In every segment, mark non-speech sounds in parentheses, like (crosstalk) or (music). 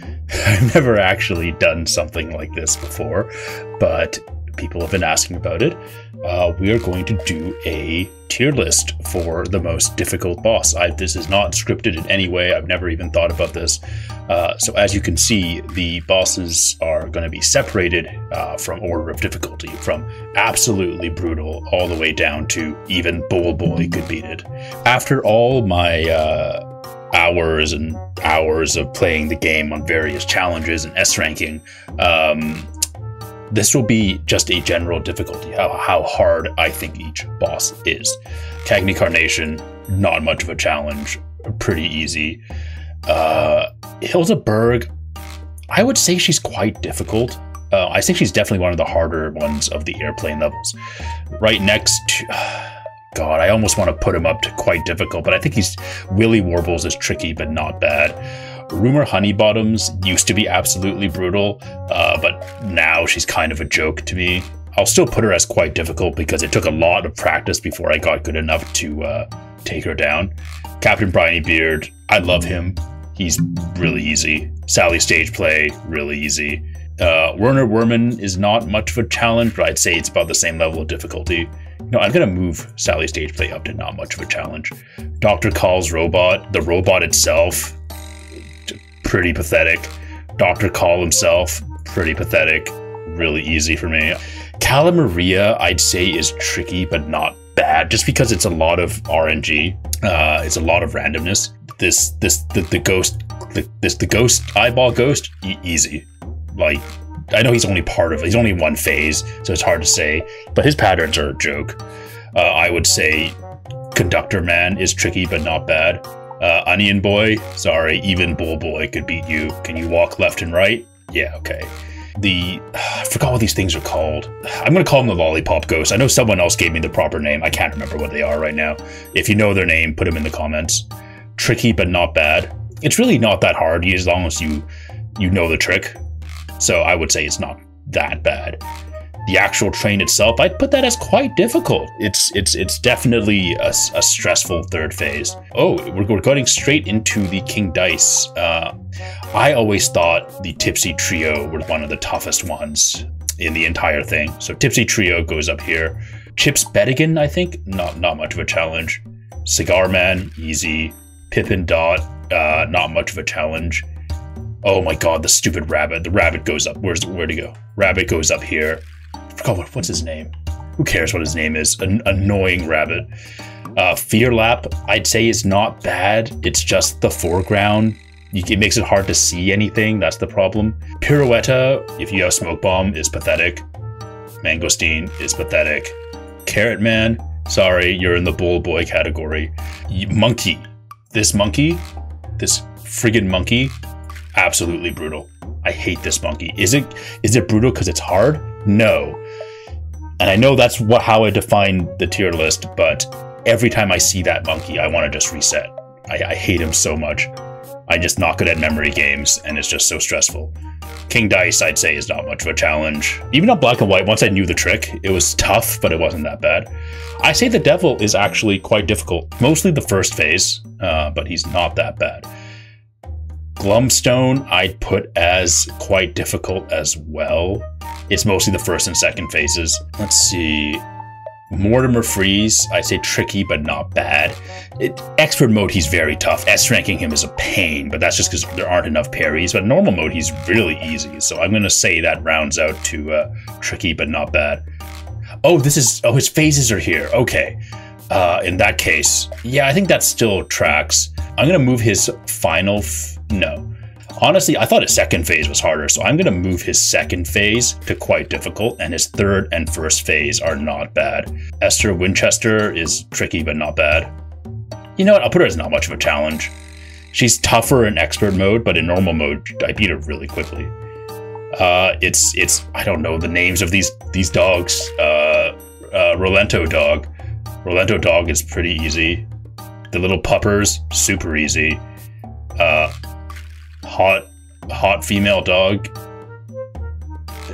(laughs) I've never actually done something like this before, but people have been asking about it. Uh, we are going to do a tier list for the most difficult boss. I, this is not scripted in any way. I've never even thought about this. Uh, so as you can see, the bosses are going to be separated uh, from order of difficulty, from absolutely brutal all the way down to even Bull Boy could beat it. After all my uh, hours and hours of playing the game on various challenges and S ranking, um, this will be just a general difficulty, how, how hard I think each boss is. Cagney Carnation, not much of a challenge, pretty easy. Uh, Hilda Berg, I would say she's quite difficult. Uh, I think she's definitely one of the harder ones of the airplane levels. Right next to. God, I almost want to put him up to quite difficult, but I think he's Willy Warbles is tricky but not bad. Rumor Honeybottoms used to be absolutely brutal, uh, but now she's kind of a joke to me. I'll still put her as quite difficult because it took a lot of practice before I got good enough to uh, take her down. Captain Brineybeard, I love him. He's really easy. Sally Stageplay, really easy. Uh, Werner Werman is not much of a challenge, but I'd say it's about the same level of difficulty. No, I'm gonna move Sally Stageplay up to not much of a challenge. Dr. Kahl's robot, the robot itself, pretty pathetic. Dr. Kahl himself, pretty pathetic. Really easy for me. Cala Maria, I'd say, is tricky but not bad, just because it's a lot of RNG. Uh, it's a lot of randomness. This, this, the, the ghost, the, this, the ghost eyeball ghost, e- easy. Like I know he's only part of. He's only one phase, so it's hard to say. But his patterns are a joke. Uh, I would say Conductor Man is tricky but not bad. Uh, Onion Boy, sorry, even Bull Boy could beat you. Can you walk left and right? Yeah, okay. The (sighs) I forgot what these things are called. I'm gonna call them the Lollipop Ghost. I know someone else gave me the proper name. I can't remember what they are right now. If you know their name, put them in the comments. Tricky but not bad. It's really not that hard as long as you you know the trick. So I would say it's not that bad. The actual train itself, I'd put that as quite difficult. It's it's it's definitely a, a stressful third phase. Oh, we're, we're going straight into the King Dice. Uh, I always thought the Tipsy Trio were one of the toughest ones in the entire thing. So Tipsy Trio goes up here. Chips Bettigan, I think, not not much of a challenge. Cigar Man, easy. Pip and Dot, uh, not much of a challenge. Oh my god, the stupid rabbit. The rabbit goes up. Where's where'd he go? Rabbit goes up here. I forgot what, what's his name. Who cares what his name is? An annoying rabbit. Uh, Phear Lap, I'd say is not bad. It's just the foreground. You, it makes it hard to see anything. That's the problem. Pirouletta, if you have Smoke Bomb, is pathetic. Mangosteen is pathetic. Carrot Man, sorry, you're in the Bull Boy category. Monkey, this monkey, this friggin' monkey absolutely brutal. I hate this monkey. Is it is it brutal because it's hard? No. And I know that's what how I define the tier list, but every time I see that monkey, I want to just reset. I, I hate him so much. I'm just not good at memory games, and it's just so stressful. King Dice, I'd say, is not much of a challenge. Even on Black and White, once I knew the trick, it was tough, but it wasn't that bad. I say the Devil is actually quite difficult, mostly the first phase, uh, but he's not that bad. Glumstone, I'd put as quite difficult as well. It's mostly the first and second phases. Let's see. Mortimer Freeze, I say tricky but not bad. It, expert mode, he's very tough. S ranking him is a pain, but that's just because there aren't enough parries. But normal mode, he's really easy. So I'm gonna say that rounds out to uh, tricky but not bad. Oh, this is oh his phases are here. Okay. Uh, in that case, yeah, I think that still tracks. I'm gonna move his final. No, honestly, I thought his second phase was harder, so I'm gonna move his second phase to quite difficult, and his third and first phase are not bad. Esther Winchester is tricky but not bad. You know what? I'll put her as not much of a challenge. She's tougher in expert mode, but in normal mode, I beat her really quickly. Uh, it's it's I don't know the names of these these dogs. Uh, uh, Rolento dog. Rolento dog is pretty easy. The little puppers, super easy. Hot, hot female dog.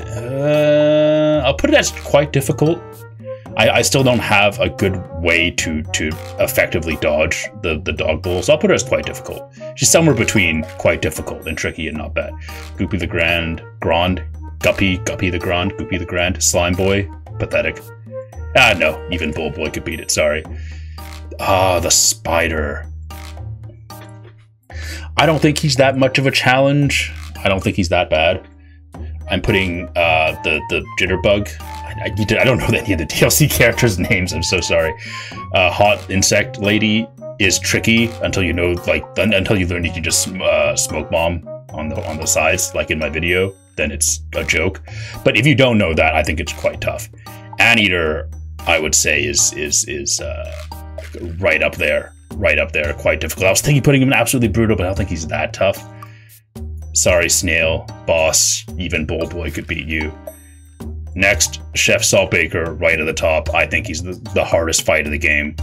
Uh, I'll put it as quite difficult. I, I, still don't have a good way to to effectively dodge the the dog bull, so I'll put her as quite difficult. She's somewhere between quite difficult and tricky and not bad. Goopy the Grand, Grand, Guppy, Guppy the Grand, Goopy the Grand, Slime Boy, pathetic. Ah, no, even Bull Boy could beat it. Sorry. Ah, the spider. I don't think he's that much of a challenge. I don't think he's that bad. I'm putting uh, the the jitterbug. I, I, I, don't know any of the (laughs) DLC characters' names. I'm so sorry. Uh, hot insect lady is tricky until you know, like, until you learn you can just uh, smoke bomb on the on the sides, like in my video. Then it's a joke. But if you don't know that, I think it's quite tough. Anteater, I would say, is is is uh, right up there, right up there, quite difficult. I was thinking putting him in absolutely brutal, but I don't think he's that tough. Sorry, Snail, Boss, even Bull Boy could beat you. Next, Chef Saltbaker, right at the top. I think he's the, the hardest fight of the game.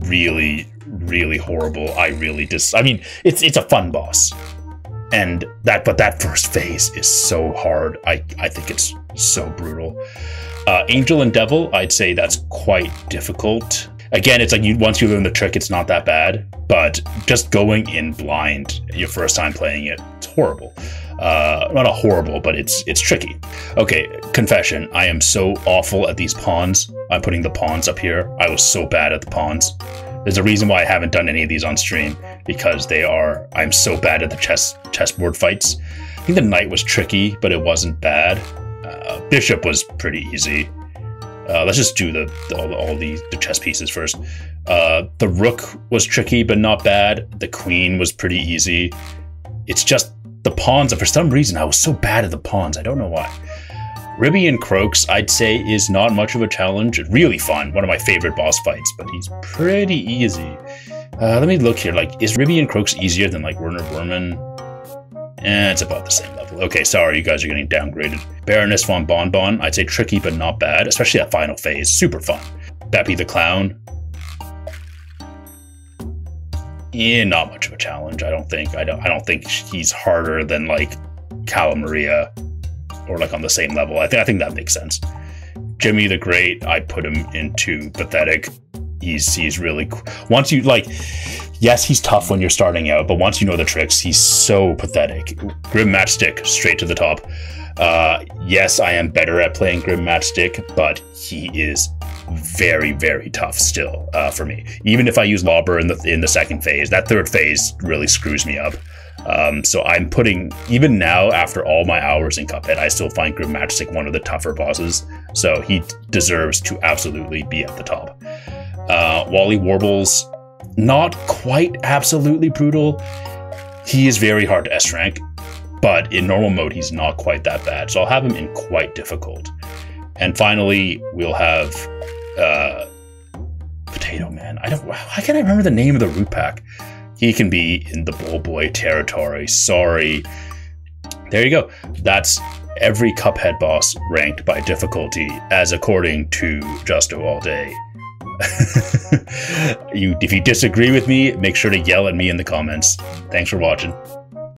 Really, really horrible. I really dis. I mean, it's it's a fun boss, and that but that first phase is so hard. I I think it's so brutal. Uh, Angel and Devil, I'd say that's quite difficult. Again, it's like you once you learn the trick, it's not that bad. But just going in blind your first time playing it, it's horrible. Uh, not a horrible, but it's it's tricky. Okay, confession: I am so awful at these pawns. I'm putting the pawns up here. I was so bad at the pawns. There's a reason why I haven't done any of these on stream because they are. I'm so bad at the chess chessboard fights. I think the knight was tricky, but it wasn't bad. Uh, bishop was pretty easy. Uh, let's just do the, all, all the, the chess pieces first. Uh, the rook was tricky, but not bad. The queen was pretty easy. It's just the pawns. For some reason, I was so bad at the pawns. I don't know why. Ribby and Croaks, I'd say, is not much of a challenge. Really fun. One of my favorite boss fights, but he's pretty easy. Uh, let me look here. Like, is Ribby and Croaks easier than like Werner Werman? Eh, it's about the same level. Okay, sorry, you guys are getting downgraded. Baroness von Bonbon, I'd say tricky but not bad, especially that final phase. Super fun. Beppi the Clown. Yeah, not much of a challenge, I don't think. I don't I don't think he's harder than like Cala Maria or like on the same level. I think I think that makes sense. Djimmi the Great, I put him into pathetic. He's he's really once you like yes, he's tough when you're starting out, but once you know the tricks, he's so pathetic. Grim Matchstick, straight to the top. Uh, yes, I am better at playing Grim Matchstick, but he is very, very tough still uh, for me. Even if I use Lobber in the in the second phase, that third phase really screws me up. Um, so I'm putting even now after all my hours in Cuphead, I still find Grim Matchstick one of the tougher bosses. So he deserves to absolutely be at the top. Uh, Wally Warbles not quite absolutely brutal. He is very hard to S rank, but in normal mode, he's not quite that bad. So I'll have him in quite difficult. And finally, we'll have uh, Potato Man. I don't. Why can't I remember the name of the root pack? He can be in the Bull Boy territory. Sorry. There you go. That's every Cuphead boss ranked by difficulty, as according to Justo All Day. (laughs) you, if you disagree with me, make sure to yell at me in the comments. Thanks for watching.